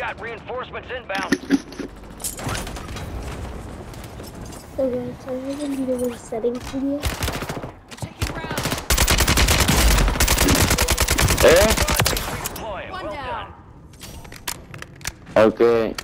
got reinforcements inbound. So guys, so I'm gonna do the settings video. Taking rounds. Eh? One down. Okay.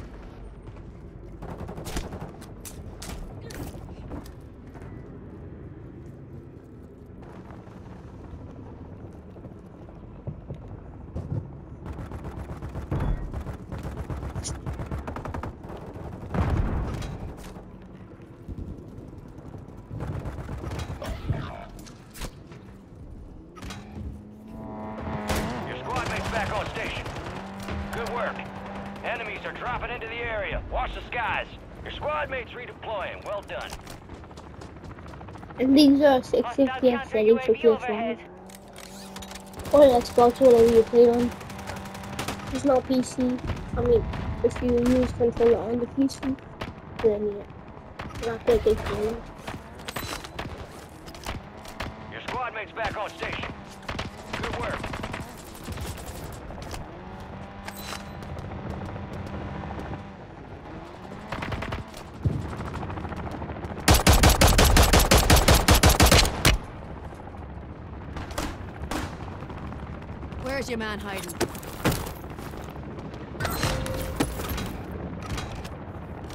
Work. Enemies are dropping into the area. Watch the skies. Your squad mates redeploying. Well done. And these are 650 settings for PS5. Or Xbox, whatever you play on. It's not PC. I mean, if you use controller on the PC, then yeah. Not that big deal. Your squad mates back on station. Good work. Where's your man hiding?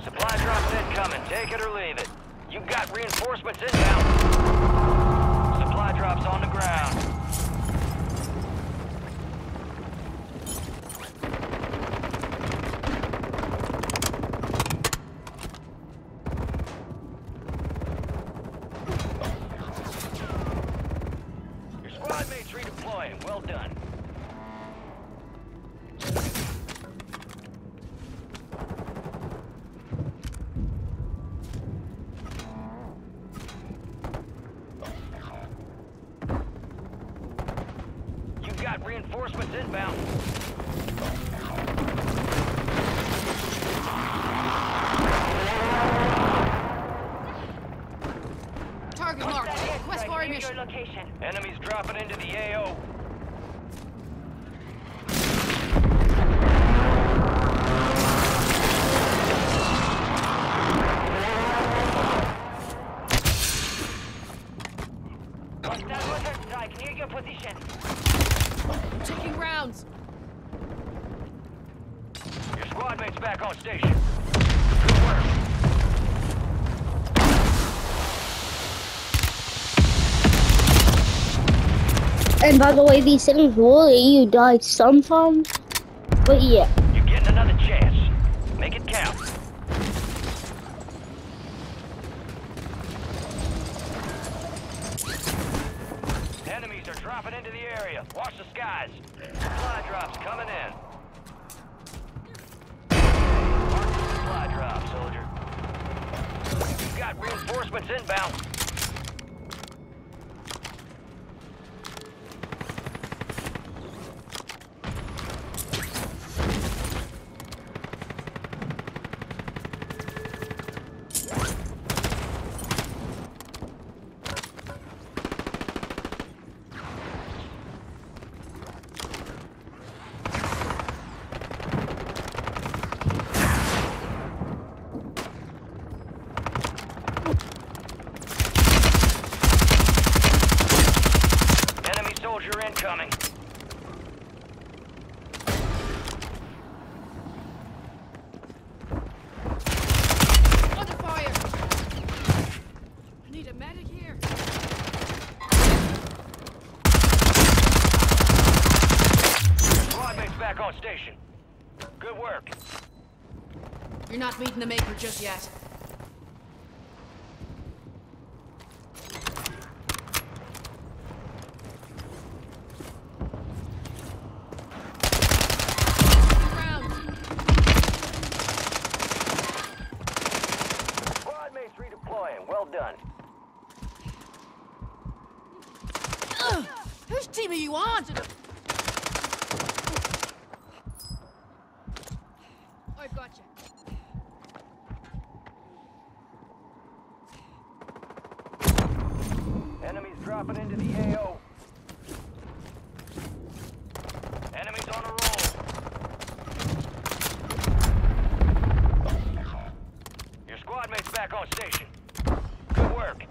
Supply drops incoming. Take it or leave it. You got reinforcements inbound. Supply drops on the ground. Your squad mates redeploying. Well done. You got reinforcements inbound. Target marked. Quest for mission. Enemies dropping into the AO. Can you get position? Taking rounds. Your squad mates back on station. Good work. And by the way, these things will let you die sometimes. But yeah. You're getting another chance. Make it count. Into the area. Watch the skies. Supply drops coming in. Mark the supply drop, soldier. You've got reinforcements inbound. Enemy soldier incoming. Under fire. I need a medic here. Squad mates back on station. Good work. You're not meeting the maker just yet. Squad mates redeploying. Well done. Ugh. Whose team are you on? dropping into the AO. Enemies on a roll. Your squad mate's back on station. Good work.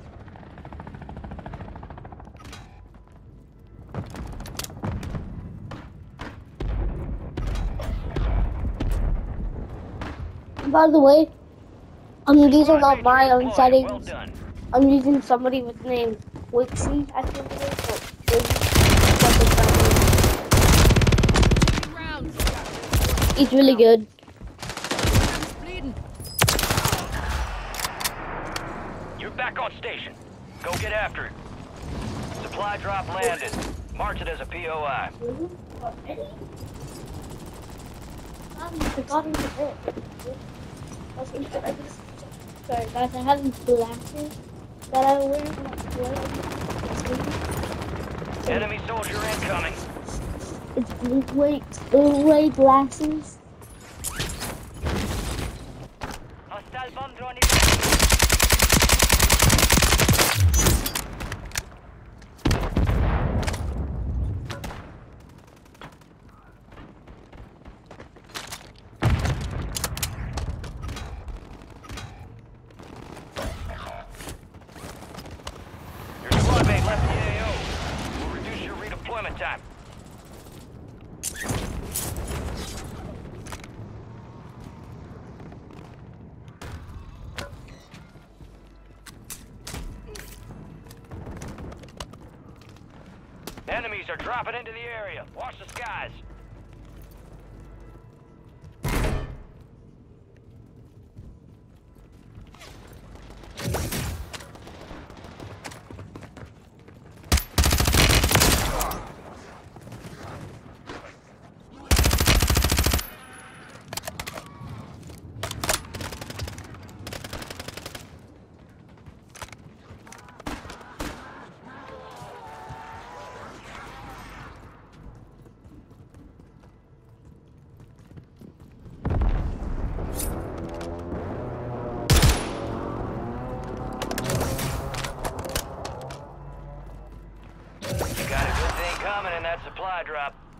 By the way, um, these are not my own settings. I'm using somebody with name name Wixie, I think it is. or Wiggy, something like that. Rounds. He's really good. You're back on station. Go get after it. Supply drop landed. Mark it as a POI. Sorry guys, I have these glasses that I wear. Enemy soldier incoming. It's blue blue way glasses. Hostile bomb drone Your squad mate left the AO. Will reduce time. Enemies are dropping into the area. Watch the skies.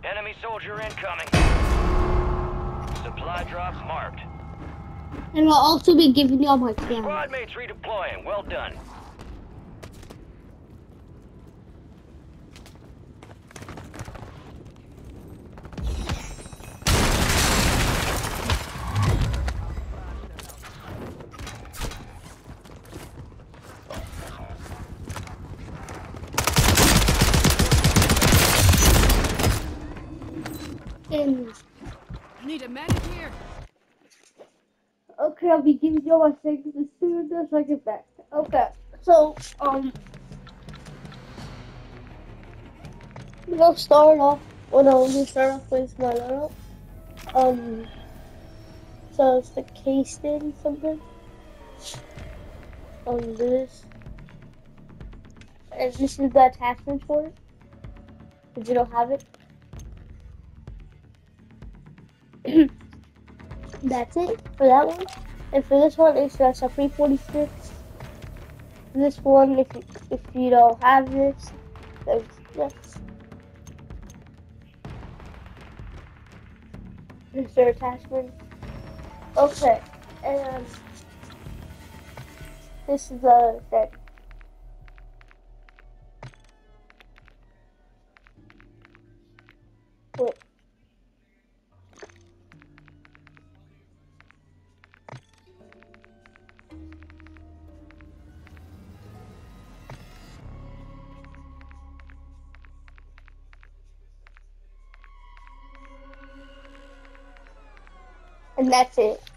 Enemy soldier incoming. Supply drops marked. And I'll also be giving you all my camera. Squad mates redeploying. Well done. And Need a medic here. okay, I'll be giving you my things as soon as I get back. Okay, so um, we'll start off. Well, no, we'll start off with my lineup. Um, so it's the case in something. on this. And this is the attachment for it. If you don't have it. That's it for that one. And for this one, it's just a 346. This one, if you, if you don't have this, there's. Here's your attachment. Okay, and this is the that. And that's it.